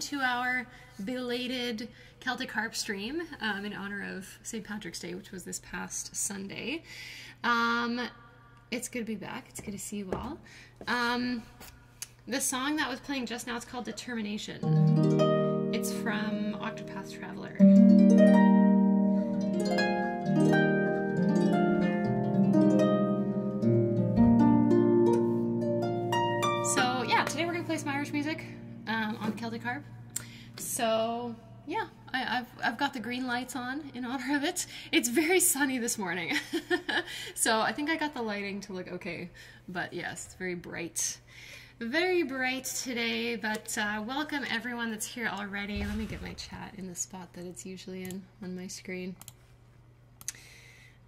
To our belated Celtic Harp stream um, in honor of St. Patrick's Day, which was this past Sunday. Um, it's good to be back. It's good to see you all. Um, the song that was playing just now is called Determination. It's from Octopath Traveler. So yeah, today we're gonna play some Irish music um, on Celtic harp. So yeah, I, have I've got the green lights on in honor of it. It's very sunny this morning, so I think I got the lighting to look okay. But yes, it's very bright, very bright today. But uh, welcome everyone that's here already. Let me get my chat in the spot that it's usually in on my screen.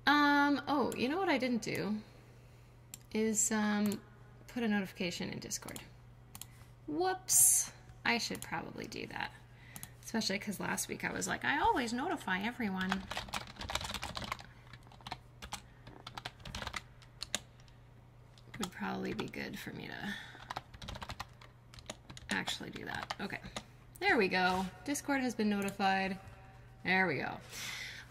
Um, oh, you know what I didn't do is um, put a notification in Discord. Whoops. I should probably do that. Especially because last week I was like, I always notify everyone. Would probably be good for me to actually do that. Okay. There we go. Discord has been notified. There we go.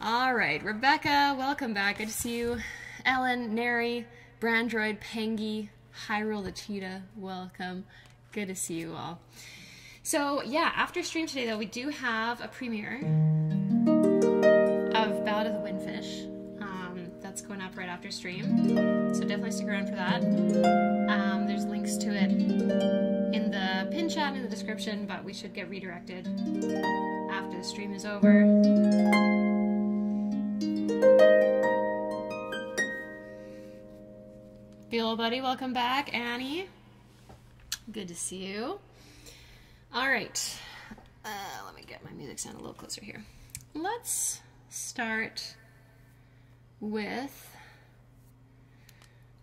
All right, Rebecca, welcome back. Good to see you. Ellen, Neri, Brandroid, Pengy, Hyrule the Cheetah, welcome. Good to see you all. So yeah, after stream today though, we do have a premiere of Ballad of the Windfish. Um, that's going up right after stream. So definitely stick around for that. Um, there's links to it in the pin chat in the description, but we should get redirected after the stream is over. Beal buddy, welcome back. Annie. Good to see you. All right. Uh, let me get my music sound a little closer here. Let's start with.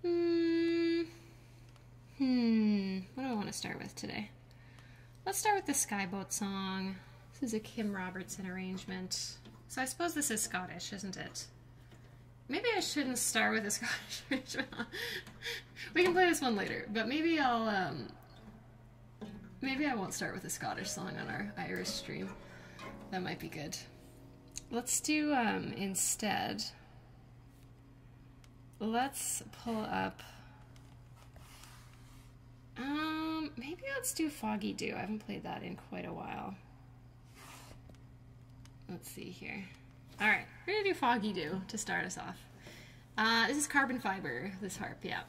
Hmm. Hmm. What do I want to start with today? Let's start with the Skye Boat song. This is a Kim Robertson arrangement. So I suppose this is Scottish, isn't it? Maybe I shouldn't start with a Scottish arrangement. we can play this one later, but maybe I'll um, Maybe I won't start with a Scottish song on our Irish stream. That might be good. Let's do um, instead. Let's pull up. Um, maybe let's do Foggy Dew. I haven't played that in quite a while. Let's see here. All right, we're gonna do Foggy Dew to start us off. Uh, this is carbon fiber, this harp, yeah.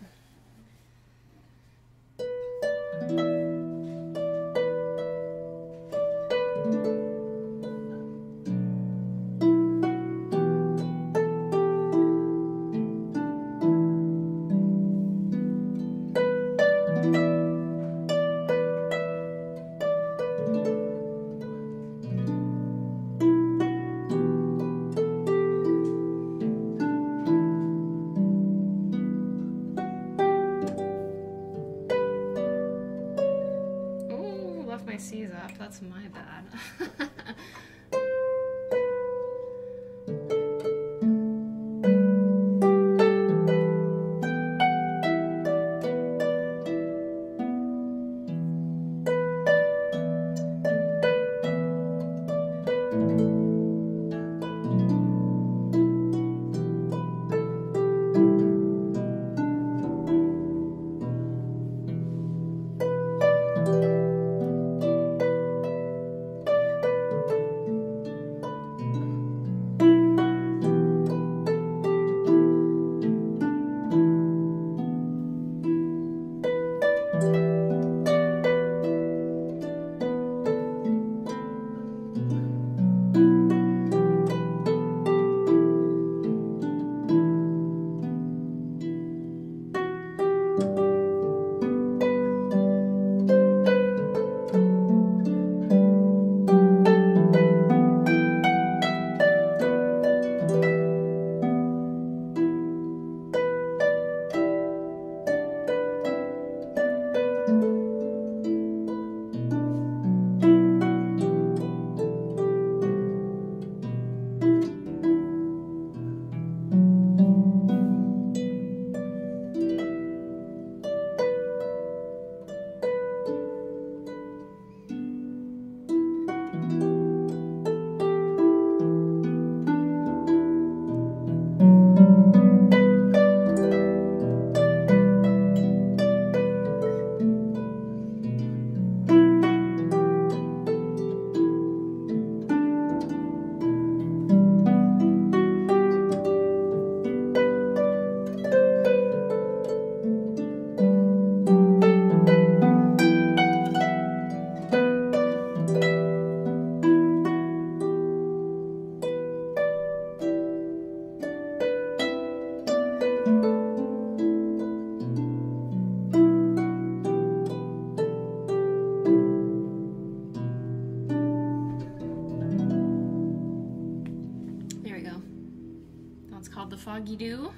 Do.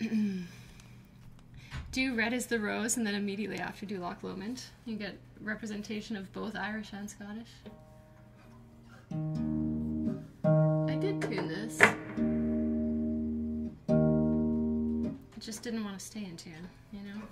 do red is the rose and then immediately after do Loch Lomond. You get representation of both Irish and Scottish. I did tune this. I just didn't want to stay in tune, you know?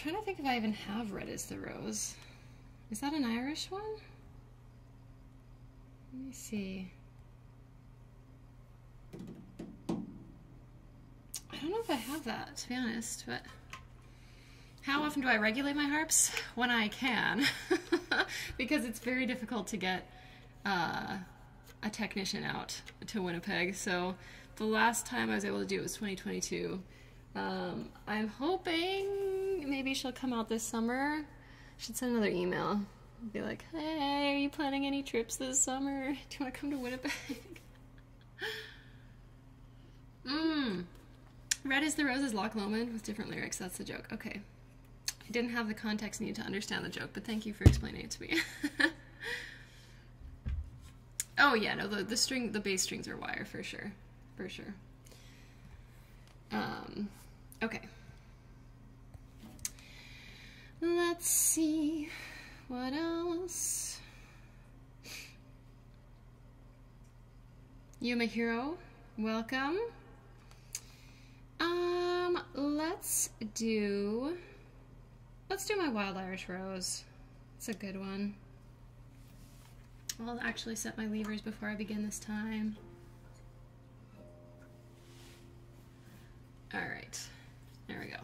Trying to think if I even have Red as the Rose. Is that an Irish one? Let me see. I don't know if I have that, to be honest, but how often do I regulate my harps? When I can, because it's very difficult to get uh, a technician out to Winnipeg. So the last time I was able to do it was 2022. Um, I'm hoping maybe she'll come out this summer. Should send another email. Be like, hey, are you planning any trips this summer? Do you want to come to Winnipeg? Mmm. Red is the Roses Loch Lomond with different lyrics. That's the joke. Okay. I didn't have the context needed to understand the joke, but thank you for explaining it to me. oh yeah, no, the, the string, the bass strings are wire for sure, for sure. Um, okay. Let's see what else. Yuma Hero, welcome. Um, let's do, let's do my Wild Irish Rose. It's a good one. I'll actually set my levers before I begin this time. All right, there we go.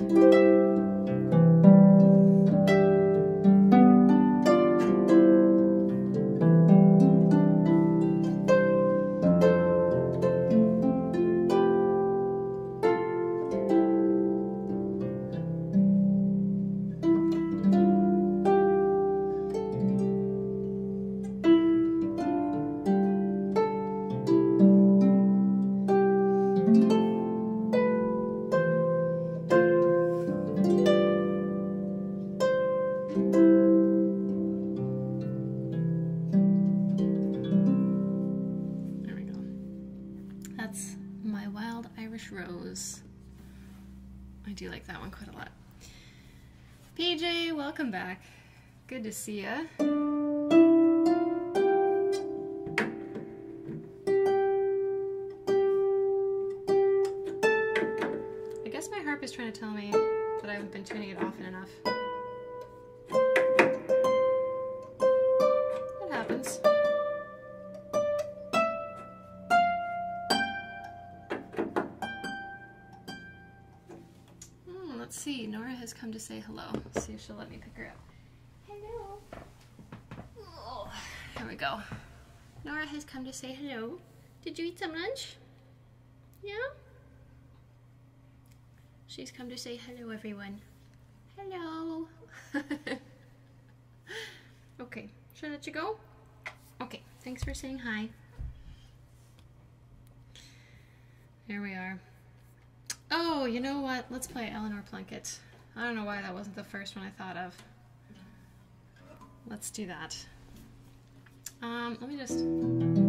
There say hello. see if she'll let me pick her up. Hello. Oh, here we go. Nora has come to say hello. Did you eat some lunch? Yeah? She's come to say hello, everyone. Hello. okay, should I let you go? Okay, thanks for saying hi. Here we are. Oh, you know what? Let's play Eleanor Plunkett. I don't know why that wasn't the first one I thought of. Let's do that. Um, let me just.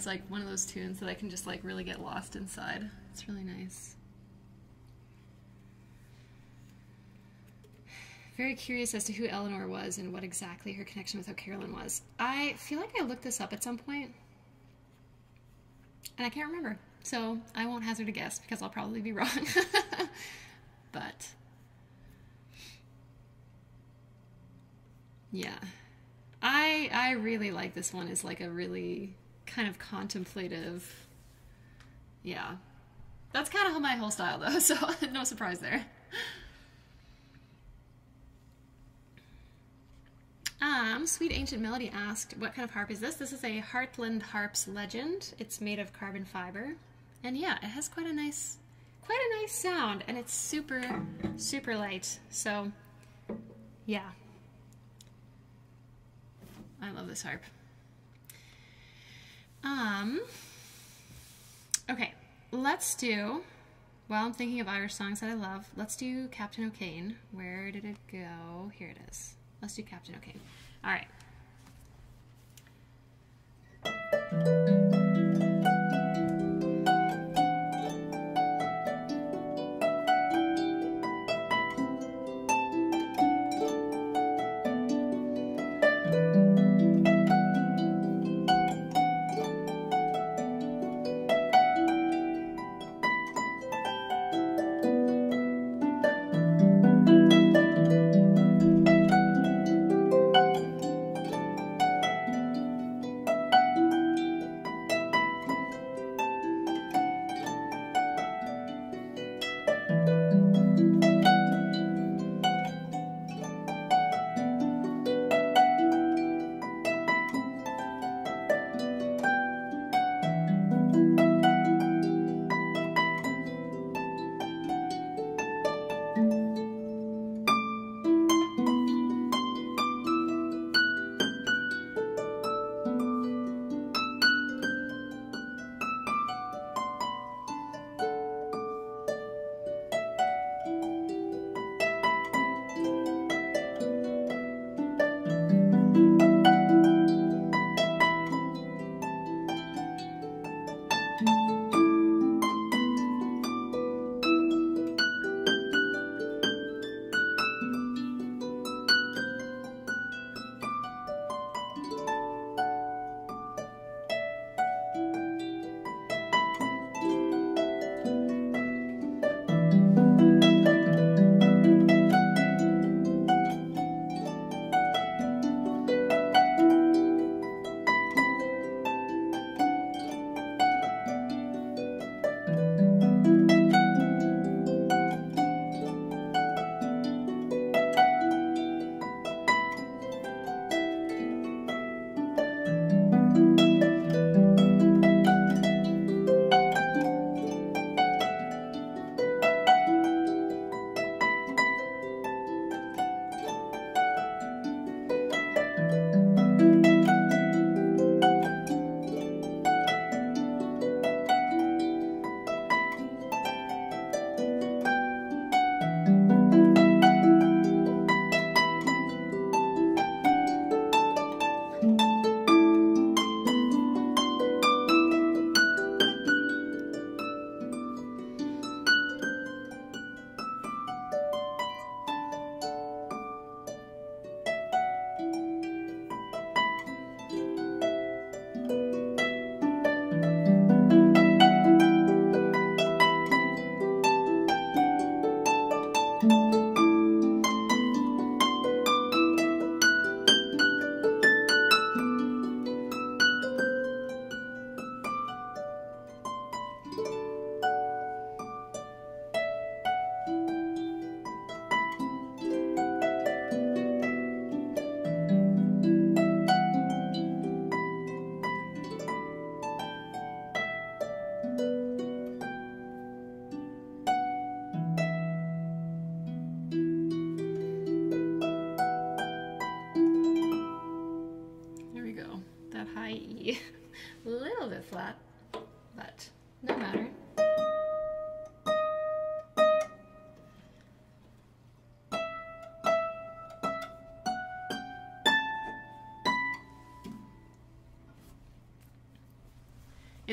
Is like one of those tunes that I can just like really get lost inside. It's really nice. Very curious as to who Eleanor was and what exactly her connection with O'Carolan was. I feel like I looked this up at some point, and I can't remember. So I won't hazard a guess because I'll probably be wrong. but yeah, I I really like this one. Is like a really kind of contemplative. Yeah, that's kind of my whole style though. So no surprise there. Um, Sweet Ancient Melody asked, what kind of harp is this? This is a Heartland Harps Legend. It's made of carbon fiber. And yeah, it has quite a nice, quite a nice sound. And it's super, super light. So, yeah. I love this harp. Um, okay, let's do, while I'm thinking of Irish songs that I love, let's do Captain O'Kane. Where did it go? Here it is. Let's do Captain O'Kane. All right.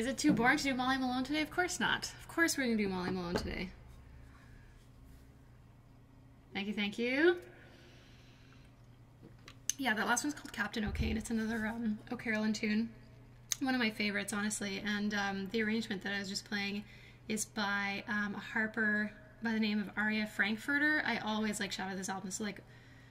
It too boring to do Molly Malone today? Of course not. Of course we're going to do Molly Malone today. Thank you, thank you. Yeah, that last one's called Captain O'Kane. It's another um, O'Carolan tune. One of my favorites, honestly. And um, the arrangement that I was just playing is by um, a harper by the name of Aryeh Frankfurter. I always like shout out this album. It's like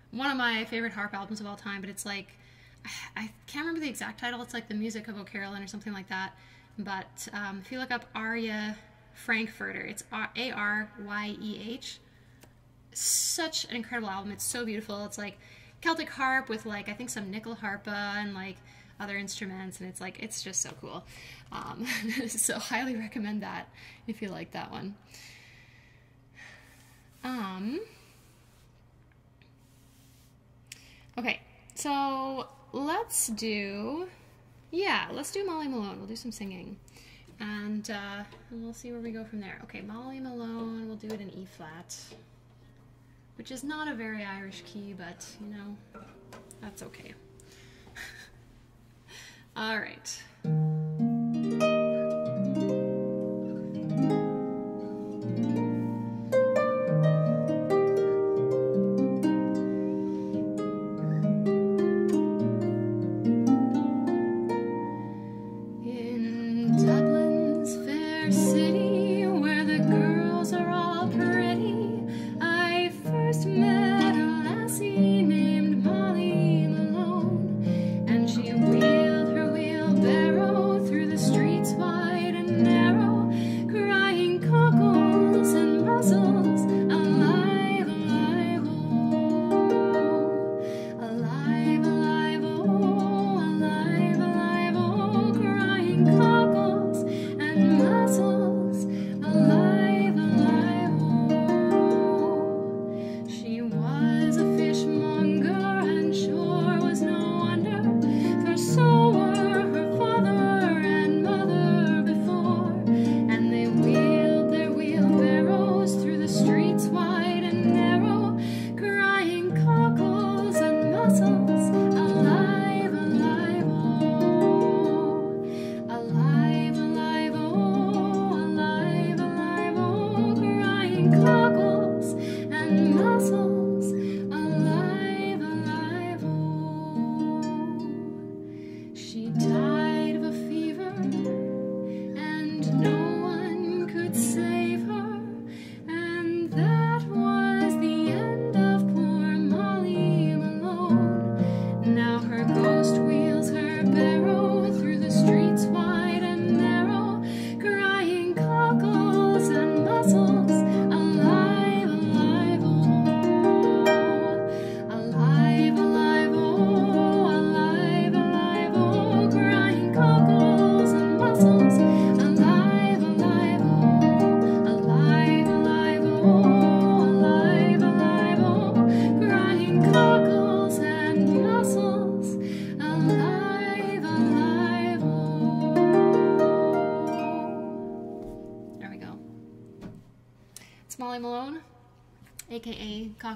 one of my favorite harp albums of all time, but it's like I can't remember the exact title. It's like the music of O'Carolan or something like that. But um, if you look up Aryeh Frankfurter, it's A R Y E H. Such an incredible album. It's so beautiful. It's like Celtic harp with like I think some nyckelharpa and like other instruments, and it's like it's just so cool. Um, so highly recommend that if you like that one. Um. Okay, so let's do, yeah, let's do Molly Malone. We'll do some singing. And, uh, and we'll see where we go from there. Okay, Molly Malone, we'll do it in E flat, which is not a very Irish key, but, you know, that's okay. All right.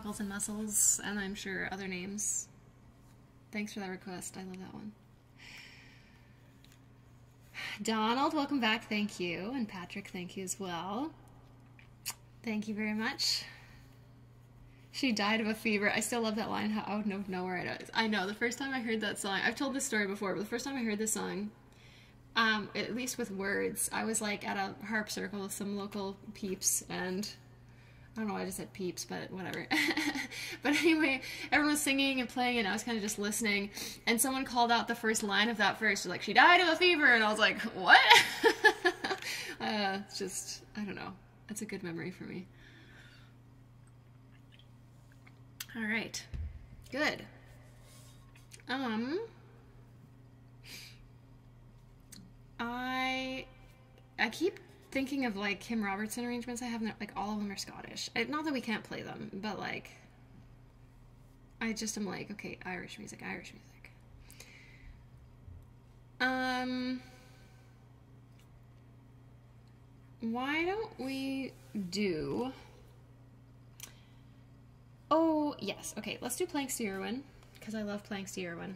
And Muscles, and I'm sure other names. Thanks for that request. I love that one. Donald, welcome back. Thank you. And Patrick, thank you as well. Thank you very much. She died of a fever. I still love that line out of nowhere. It is. I know. The first time I heard that song, I've told this story before, but the first time I heard this song, um, at least with words, I was like at a harp circle with some local peeps, and I don't know why I just said peeps, but whatever. but anyway, everyone was singing and playing, and I was kind of just listening. And someone called out the first line of that verse, like, she died of a fever. And I was like, what? uh, just, I don't know. That's a good memory for me. All right. Good. Um, I, I keep thinking of like Kim Robertson arrangements I have, like all of them are Scottish. not that we can't play them, but like, I just am like, okay, Irish music, Irish music. Um, why don't we do? Oh yes, okay. Let's do Planxty Irwin because I love Planxty Irwin.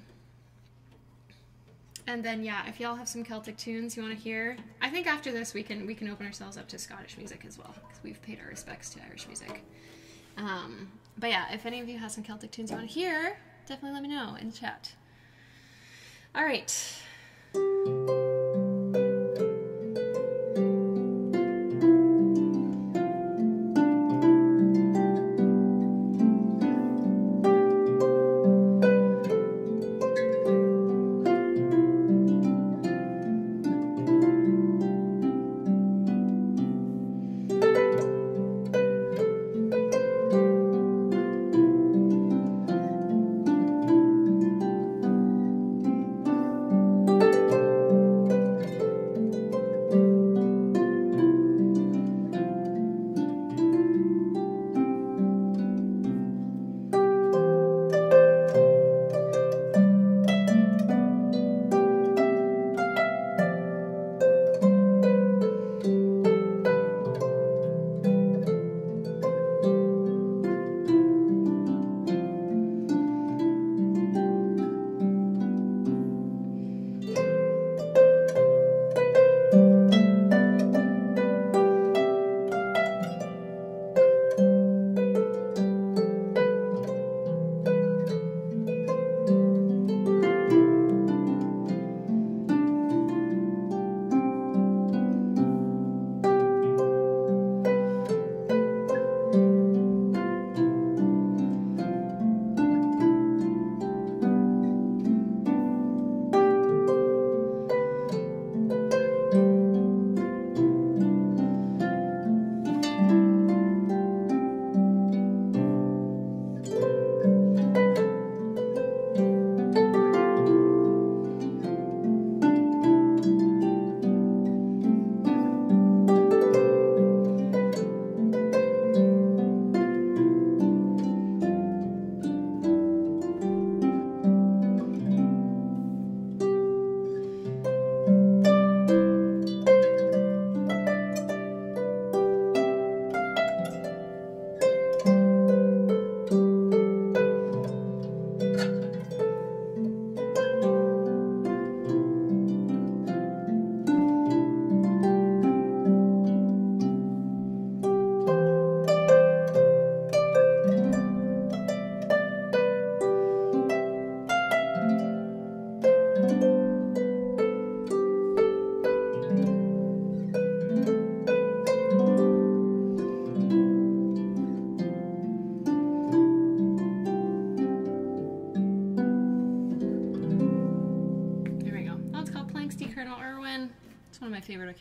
And then yeah, if y'all have some Celtic tunes you want to hear, I think after this we can we can open ourselves up to Scottish music as well because we've paid our respects to Irish music. Um, but yeah, if any of you have some Celtic tunes you want to hear, definitely let me know in the chat. All right.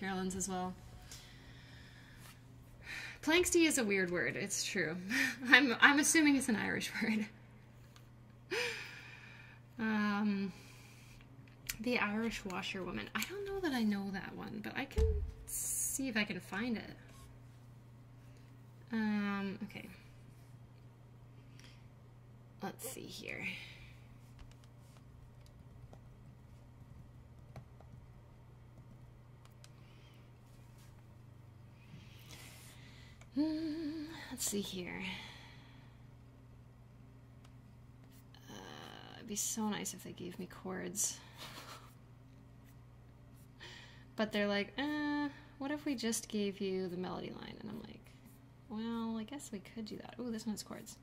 Carolan's as well. Planxty is a weird word. It's true. I'm I'm assuming it's an Irish word. um, the Irish washerwoman. I don't know that I know that one, but I can see if I can find it. Um, okay. Let's see here. Let's see here. Uh, it'd be so nice if they gave me chords. but they're like, uh, what if we just gave you the melody line? And I'm like, well, I guess we could do that. Oh, this one has chords.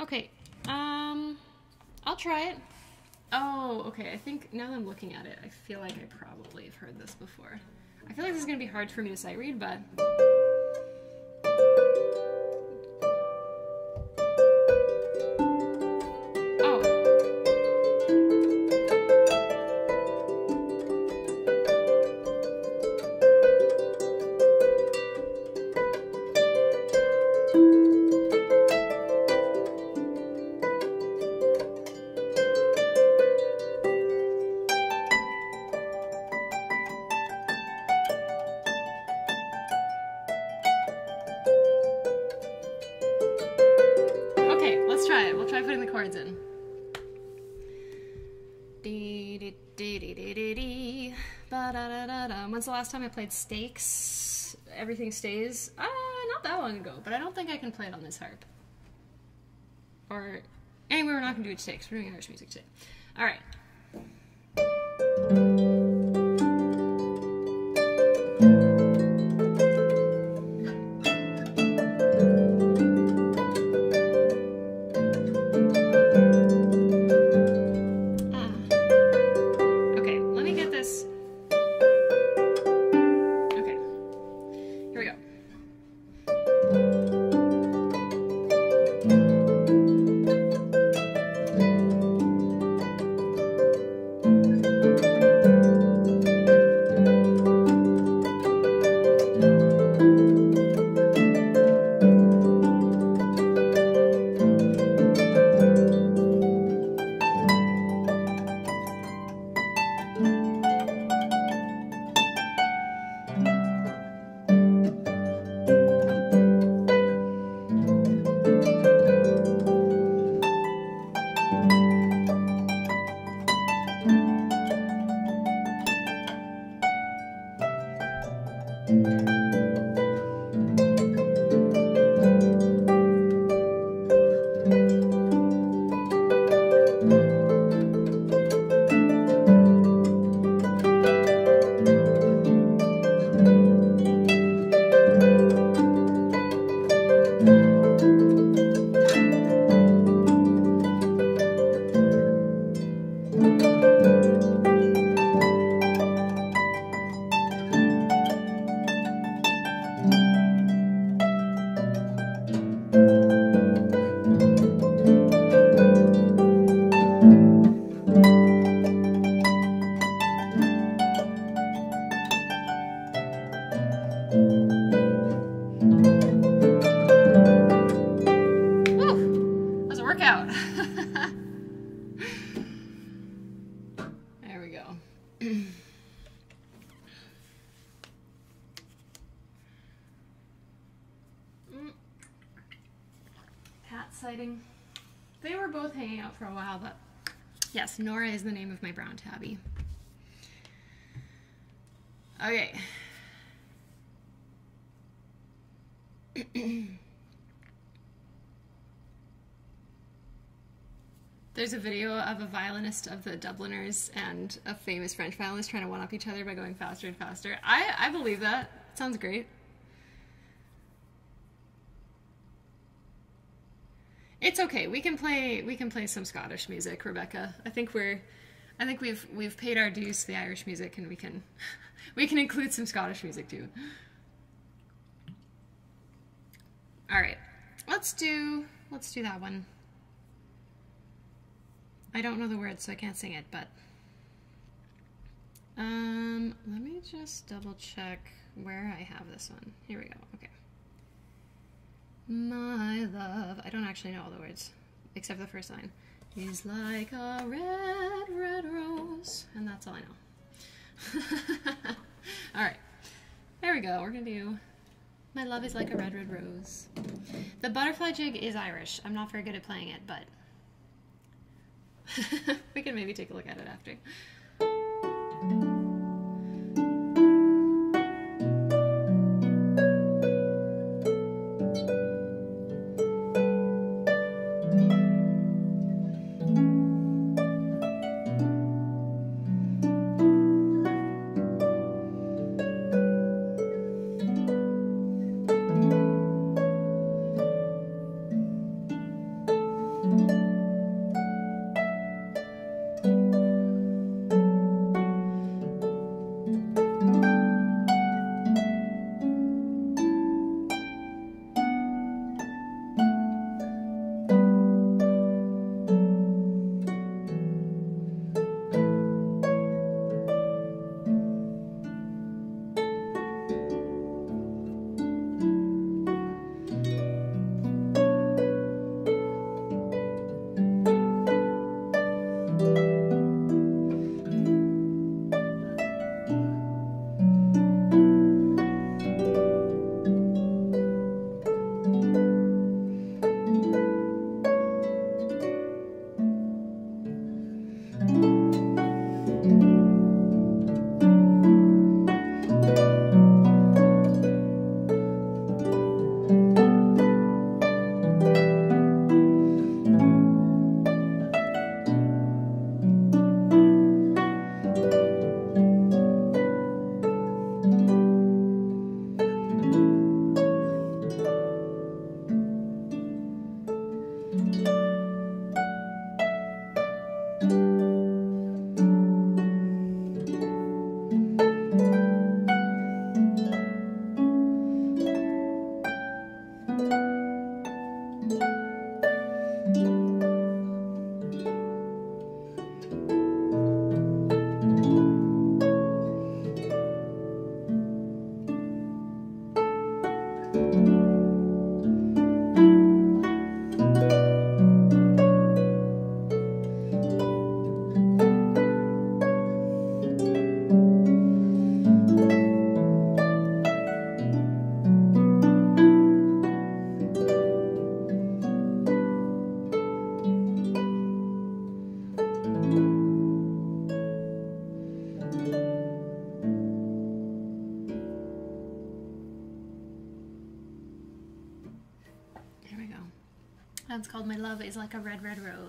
Okay, um, I'll try it. Oh, okay, I think now that I'm looking at it, I feel like I probably have heard this before. I feel like this is going to be hard for me to sight read, but... I played Stakes? Everything Stays? Uh, not that long ago, but I don't think I can play it on this harp. Or, anyway, we're not going to do it Stakes. We're doing Irish music today. A video of a violinist of the Dubliners and a famous French violinist trying to one up each other by going faster and faster. I, I believe that. Sounds great. It's okay. We can play we can play some Scottish music, Rebecca. I think we're I think we've we've paid our dues to the Irish music and we can we can include some Scottish music too. All right. Let's do let's do that one. I don't know the words, so I can't sing it, but um, let me just double check where I have this one. Here we go. Okay. My love. I don't actually know all the words, except the first line. Is like a red, red rose. And that's all I know. all right. There we go. We're going to do My love is like a red, red rose. The butterfly jig is Irish. I'm not very good at playing it, but we can maybe take a look at it after.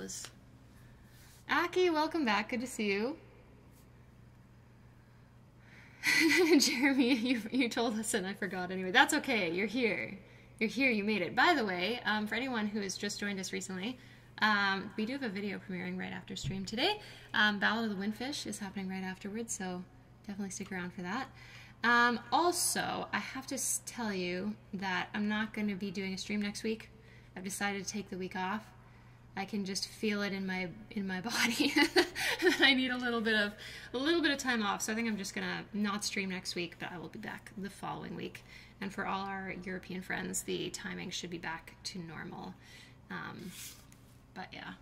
Red Aki, welcome back. Good to see you. Jeremy, you, you told us and I forgot anyway. That's okay. You're here. You're here. You made it. By the way, um, for anyone who has just joined us recently, um, we do have a video premiering right after stream today. Um, Ballad of the Windfish is happening right afterwards, so definitely stick around for that. Um, also, I have to tell you that I'm not going to be doing a stream next week. I've decided to take the week off. I can just feel it in my in my body. I need a little bit of a little bit of time off. So I think I'm just gonna not stream next week, but I will be back the following week. And for all our European friends, the timing should be back to normal. Um, but yeah.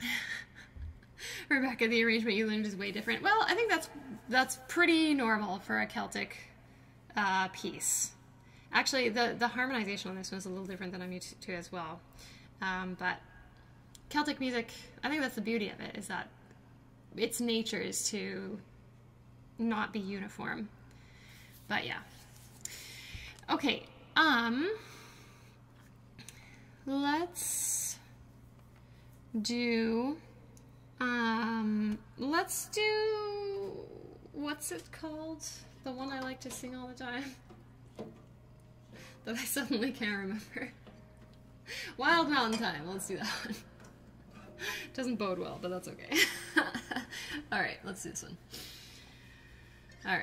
Rebecca, the arrangement you learned is way different. Well, I think that's that's pretty normal for a Celtic uh, piece. Actually, the the harmonization on this was a little different than I'm used to as well. Um, but Celtic music, I think that's the beauty of it is that its nature is to not be uniform. But yeah. Okay. Um. Let's do. Um. Let's do. What's it called? The one I like to sing all the time. That I suddenly can't remember. Wild Mountain Thyme. Let's do that one. Doesn't bode well, but that's okay. all right, let's do this one. All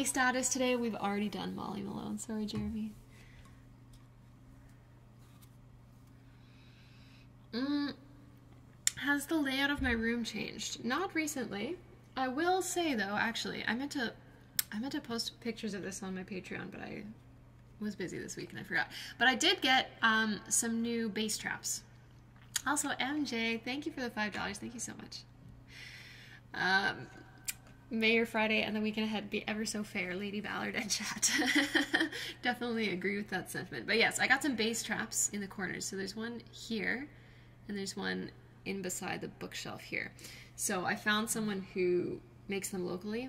Molly status today. We've already done Molly Malone. Sorry, Jeremy. Mm, has the layout of my room changed? Not recently. I will say though, actually, I meant to I meant to post pictures of this on my Patreon, but I was busy this week and I forgot. But I did get um, some new bass traps. Also, MJ, thank you for the five dollars. Thank you so much. Um, May your Friday and the weekend ahead be ever so fair, Lady Ballard and chat. Definitely agree with that sentiment. But yes, I got some bass traps in the corners. So there's one here, and there's one in beside the bookshelf here. So I found someone who makes them locally,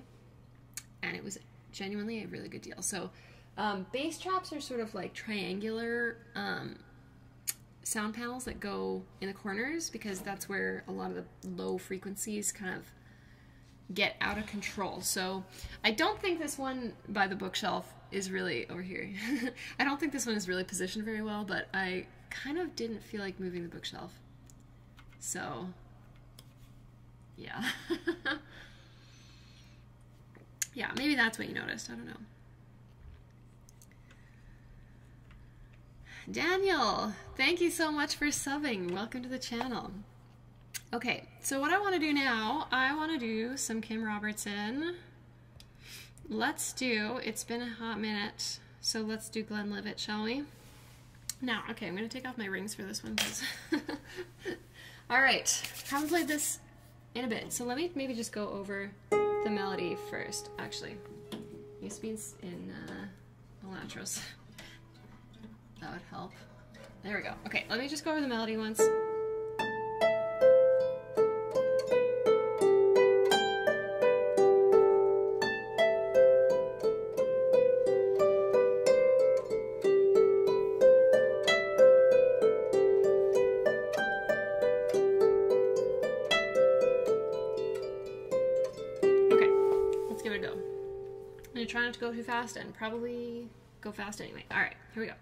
and it was genuinely a really good deal. So um, bass traps are sort of like triangular um, sound panels that go in the corners because that's where a lot of the low frequencies kind of get out of control. So I don't think this one by the bookshelf is really over here. I don't think this one is really positioned very well, but I kind of didn't feel like moving the bookshelf. So yeah. yeah, maybe that's what you noticed. I don't know. Daniel, thank you so much for subbing. Welcome to the channel. Okay, so what I want to do now, I want to do some Kim Robertson. Let's do, it's been a hot minute, so let's do Glenlivet, shall we? Now, okay, I'm going to take off my rings for this one. All right, haven't played this in a bit, so let me maybe just go over the melody first, actually. Used to be in uh, Elatros. That would help. There we go. Okay, let me just go over the melody once. Too fast and probably go fast anyway. All right, here we go.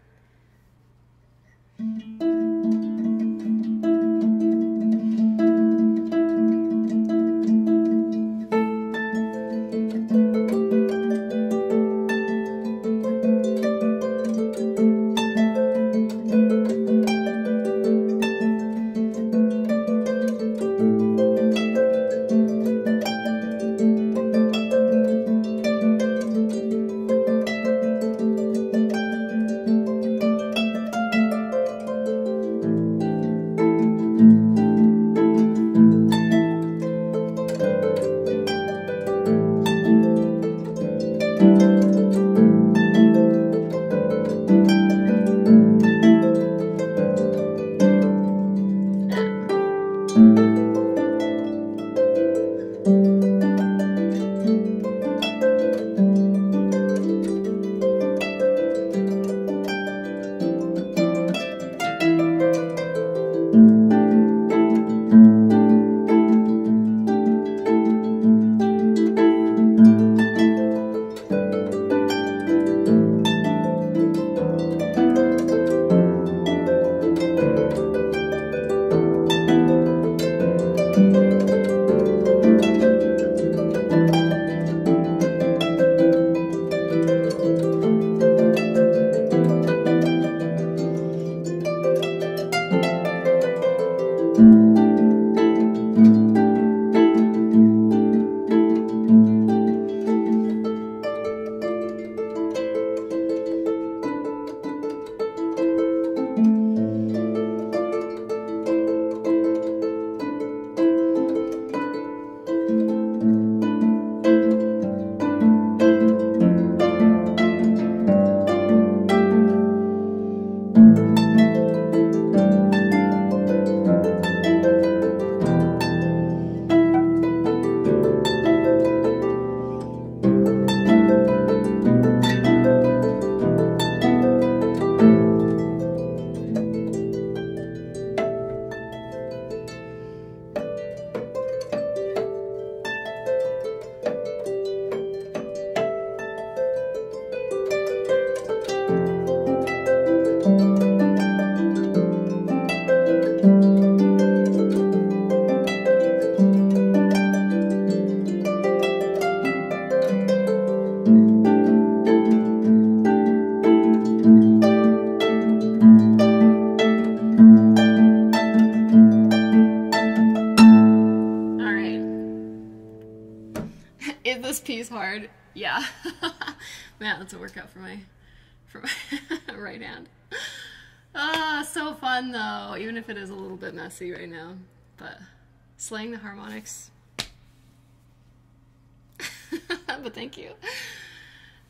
Man, that's a workout for my for my right hand. Ah, so fun though, even if it is a little bit messy right now. But slaying the harmonics. but thank you.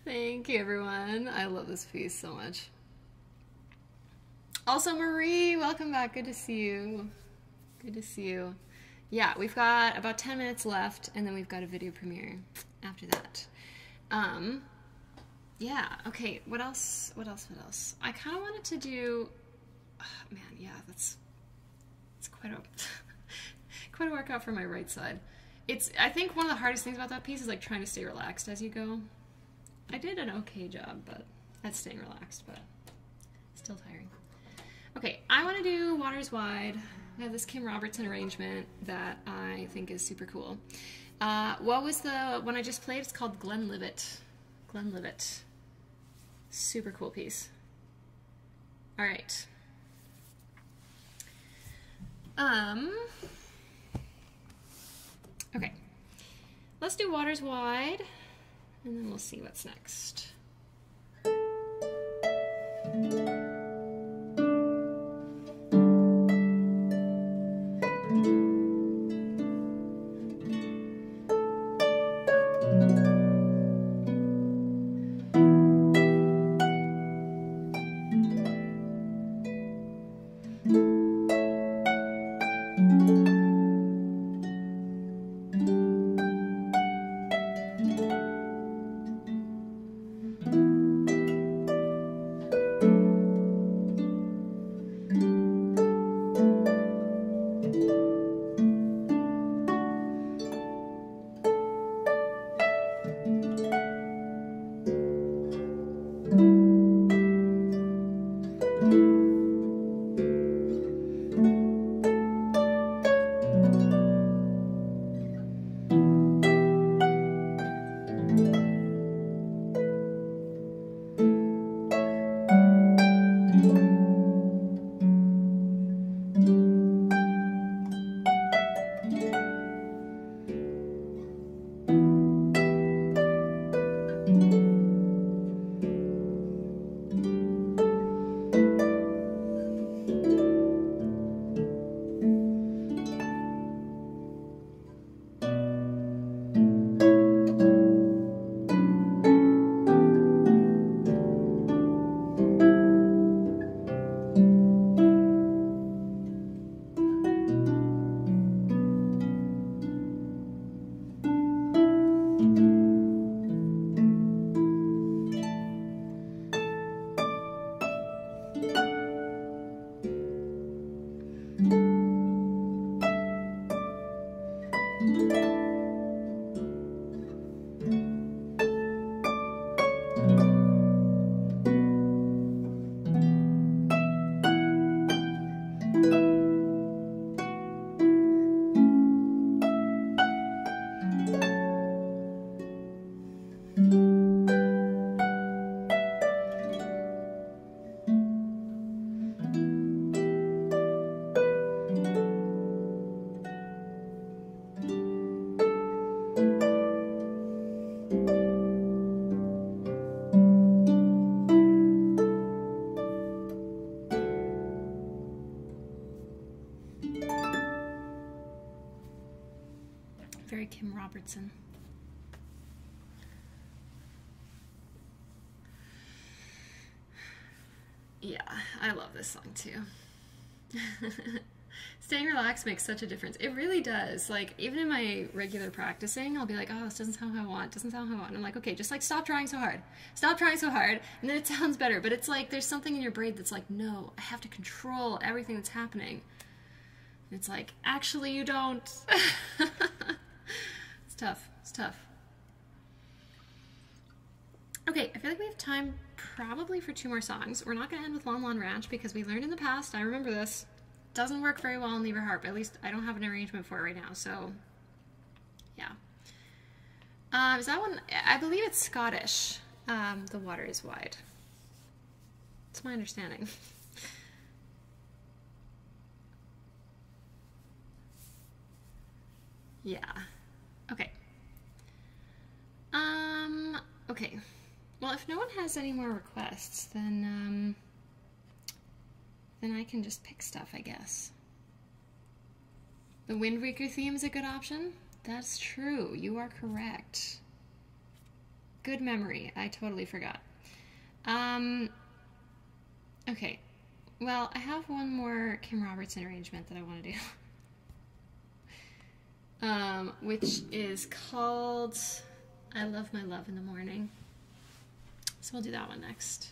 Thank you everyone. I love this piece so much. Also Marie, welcome back. Good to see you. Good to see you. Yeah, we've got about 10 minutes left and then we've got a video premiere after that. Um, yeah, okay, what else, what else, what else? I kind of wanted to do, oh, man, yeah, that's, it's quite a, quite a workout for my right side. It's, I think one of the hardest things about that piece is like trying to stay relaxed as you go. I did an okay job, but at staying relaxed, but still tiring. Okay, I want to do Waters Wide. I have this Kim Robertson arrangement that I think is super cool. Uh, what was the one I just played? It's called Glenlivet. Glenlivet. Super cool piece. All right. Um. Okay. Let's do Waters Wide, and then we'll see what's next. Yeah, I love this song too. Staying relaxed makes such a difference. It really does. Like, even in my regular practicing, I'll be like, oh, this doesn't sound how I want, doesn't sound how I want. And I'm like, okay, just like stop trying so hard. Stop trying so hard, and then it sounds better. But it's like there's something in your brain that's like, no, I have to control everything that's happening. And it's like, actually, you don't. it's tough. It's tough. Okay, I feel like we have time probably for two more songs. We're not going to end with Lon Lon Ranch because we learned in the past, I remember this, doesn't work very well in Lever Harp. At least I don't have an arrangement for it right now, so yeah. Um, is that one? I believe it's Scottish. Um, the water is wide. It's my understanding. yeah. Okay. Um, okay. Well, if no one has any more requests, then um, then I can just pick stuff, I guess. The Wind Waker theme is a good option. That's true. You are correct. Good memory. I totally forgot. Um, okay. Well, I have one more Kim Robertson arrangement that I want to do. um, which is called I Love My Love in the Morning. So we'll do that one next.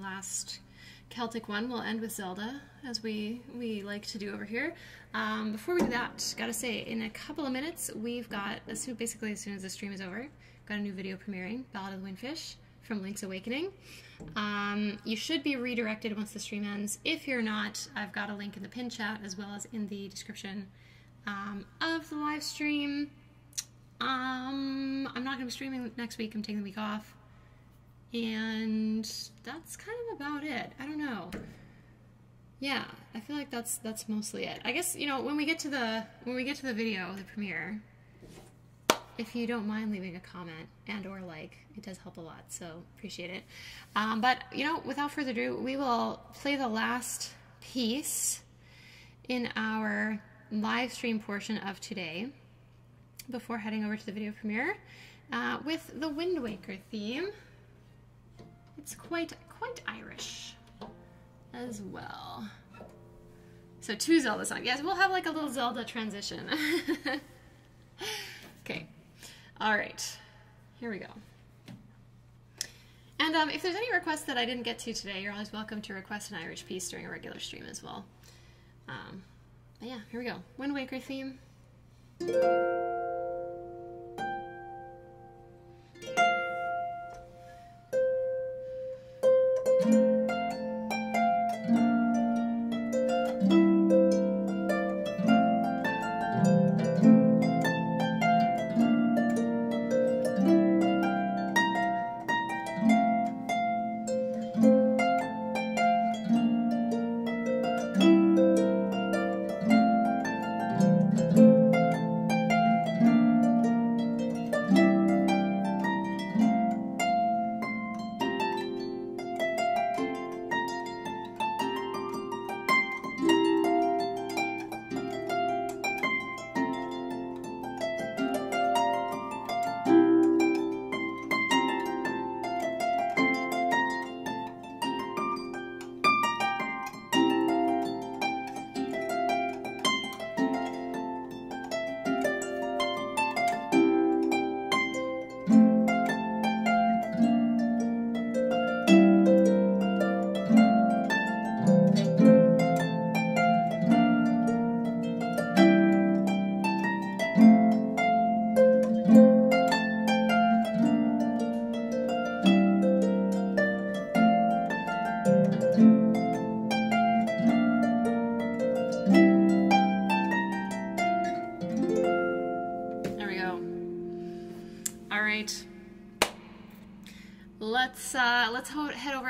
Last Celtic one. We'll end with Zelda, as we, we like to do over here. Um, before we do that, gotta say, in a couple of minutes, we've got, as soon, basically as soon as the stream is over, got a new video premiering, Ballad of the Windfish from Link's Awakening. Um, you should be redirected once the stream ends. If you're not, I've got a link in the pin chat as well as in the description um, of the live stream. Um, I'm not going to be streaming next week. I'm taking the week off. And that's kind of about it. I don't know. Yeah, I feel like that's that's mostly it. I guess, you know, when we get to the when we get to the video, the premiere, if you don't mind leaving a comment and or like, it does help a lot, so appreciate it. Um, but, you know, without further ado, we will play the last piece in our live stream portion of today before heading over to the video premiere uh, with the Wind Waker theme. It's quite, quite Irish as well. So two Zelda songs. Yes, we'll have like a little Zelda transition. okay. All right. Here we go. And um, if there's any requests that I didn't get to today, you're always welcome to request an Irish piece during a regular stream as well. Um, but yeah, here we go. Wind Waker theme.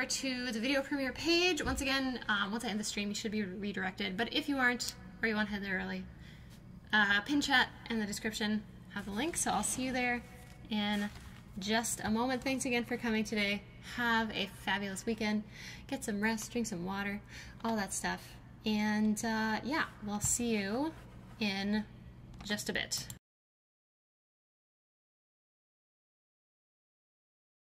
To the video premiere page. Once again, um, once I end the stream, you should be redirected. But if you aren't, or you want to head there early, uh, pin chat in the description have the link. So I'll see you there in just a moment. Thanks again for coming today. Have a fabulous weekend. Get some rest, drink some water, all that stuff. And uh, yeah, we'll see you in just a bit.